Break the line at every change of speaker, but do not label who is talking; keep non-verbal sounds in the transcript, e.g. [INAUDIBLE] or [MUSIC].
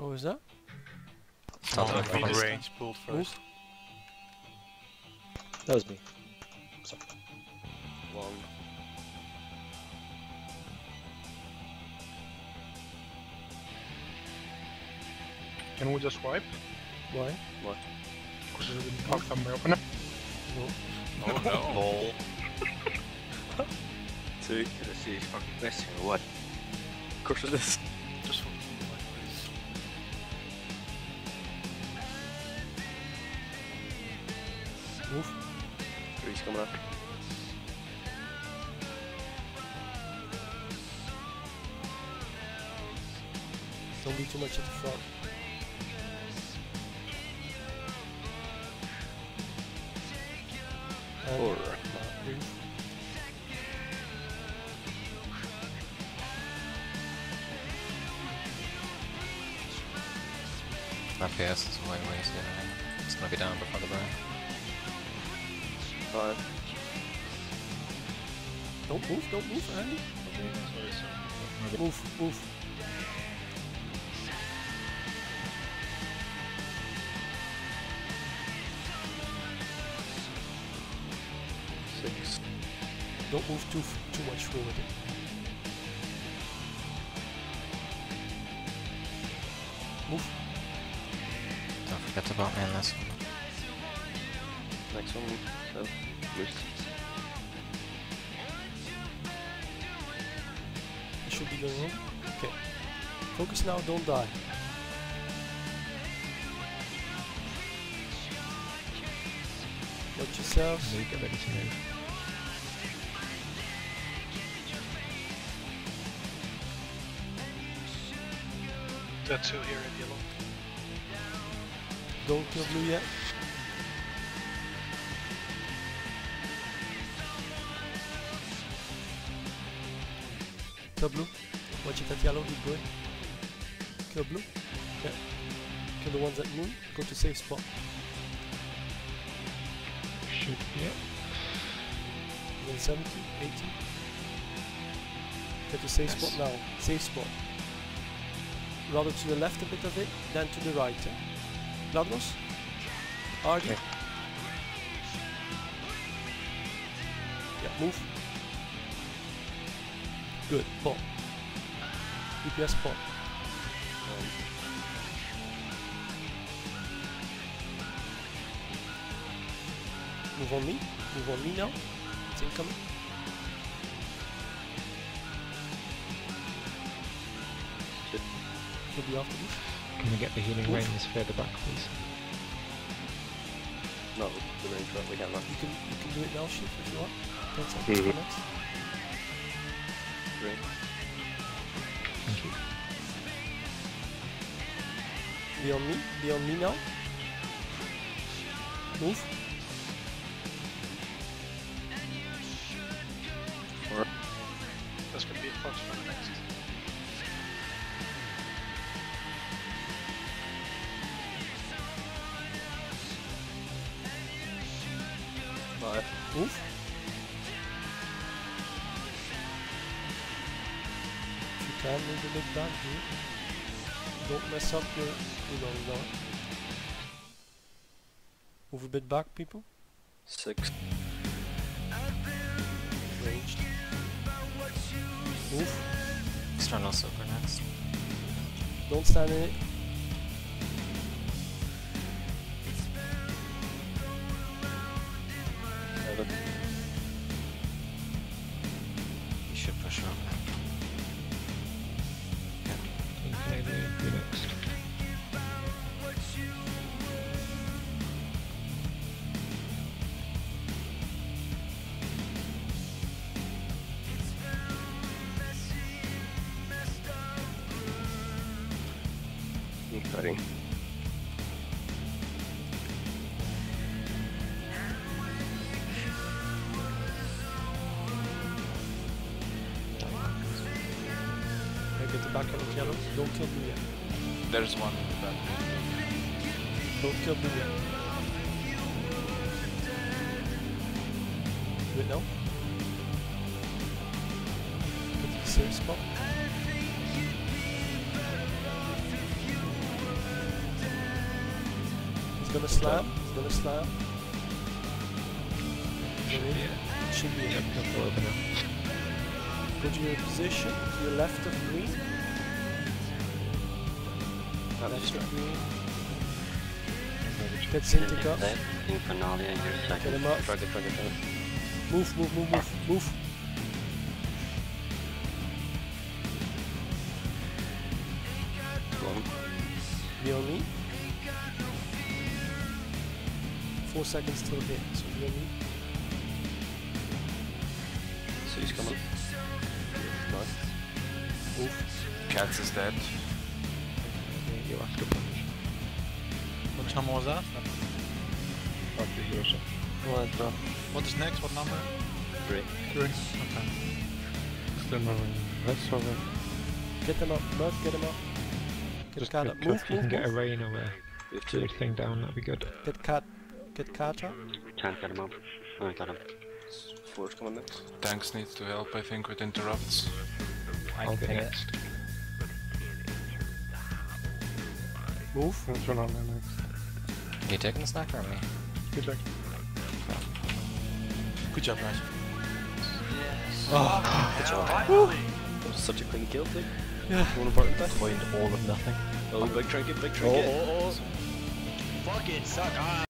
Oh, was that?
Start
Someone
with
range pulled first.
That was me. Sorry.
One.
Can we just wipe?
Why? What?
Because we fucked up my opener.
Oh no. [LAUGHS] [LAUGHS]
Lol.
Two. Let's see, he's fucking messing or what? Course it is.
Just for please.
Move.
Three's coming up.
Don't be too much at the front. And
Four.
move.
FPS is way wasted. I think. It's gonna be down before the break.
Five.
Don't move, don't move, Andy. Move, move.
Six.
Don't move too too much forward. Move.
Don't forget about me in this.
Next one. Seven. Loose.
You should be going home. Okay. Focus now, don't die. Watch yourselves.
Move, get ready to move.
That's two here in yellow.
Don't kill blue yet. Kill blue. Watch it at yellow, keep going. Kill blue. Yeah. Kill the ones at moon. Go to safe spot.
Should yeah.
Then 70, 80. Get to safe
Yes.
spot now. Safe spot. Rather to the left a bit of it than to the right. Eh? Gladros? Ardy?
Yeah.
Yeah, move. Good. Pop. DPS pop. Move on me. Move on me now. It's incoming. Should be after this.
Can we get the healing
Oof.
rains further back, please?
No, the range right, we got that.
You can you can do it now, Shift, if you want. 10 seconds
Mhm.
for next.
Three.
Thank you.
Be on me. Be on me now. Move.
Five.
Move. If you can, move a bit back, it. Don't mess up your... You know. Move a bit back, people.
Six.
Ranged. Move.
External super next.
Don't stand in it.
Cutting.
Get the back end of yellow. Don't kill blue yet.
There's one in the back.
Don't kill blue yet. Do it now. To the safe spot. Gonna slam. He's gonna slam.
Should be it.
Should be
Yep,
it.
they'll go over now.
Go to your position, to your left of green. Left of green. Get Cintiq up.
Infernalia in your second.
Get him up.
Drug it, drug it, drug it.
Move, move, move, move, move.
Go on.
Be on me. Four seconds till hit, so be on me.
So he's coming.
Nice. Move.
Cats is dead.
Yeah, you have to punch.
Which number was that?
After heroes up.
What is next? What number?
Three.
Three. Okay.
Still moving. Let's over.
Get them up, Murph, get them up. Get
Just
Cat
get
up. Move,
Cuff, you
move,
can get a
move.
rain over.
We have two.
Good thing down, that'd be good.
Get Cat, get Cat up.
Can't get him up. Oh, I got him. Four's coming next.
Tanks needs to help, I think, with interrupts.
I'll be next.
Move.
Let's run on there next.
You taking the snack or me?
Good luck.
Good job, guys.
Good job. That was such a clean kill, dude.
Yeah.
You want to part with that?
Point all of nothing.
Oh, big trinket, big trinket.
Fuck it, suck. Ah.